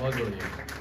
マグロ。